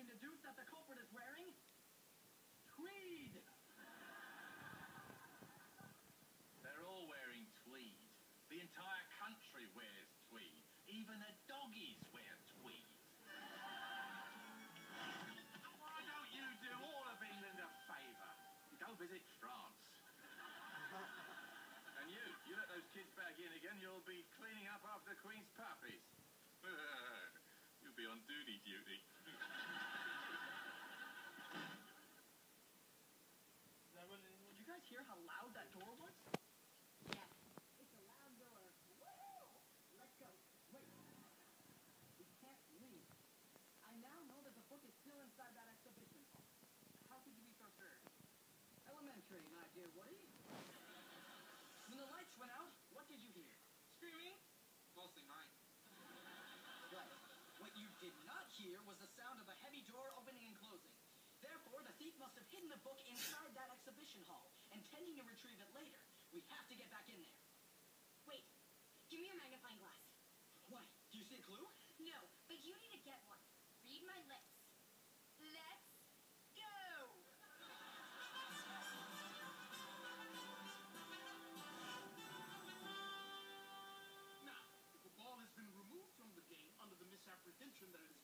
can deduce that the culprit is wearing tweed. They're all wearing tweed. The entire country wears tweed. Even the doggies wear tweed. Why don't you do all of England a favour? Go visit France. and you, you let those kids back in again, you'll be cleaning up after the Queen's puppies. you'll be on duty duty. Now, Did you guys hear how loud that door was? Yeah. It's a loud door. Woo! Let's go. Wait. We can't leave. I now know that the book is still inside that exhibition hall. How could you be so sure? Elementary, my dear Woody. When the lights went out, what did you hear? Screaming? Mostly mine. Right. What you did what is. When the lights went out, what did you hear? Screaming? Mostly mine. What? What you did not hear was the sound of a heavy door opening and closing. Therefore, the thief must have hidden the book inside that exhibition hall, intending to retrieve it clue? No, but you need to get one. Read my lips. Let's go! now, the ball has been removed from the game under the misapprehension that it is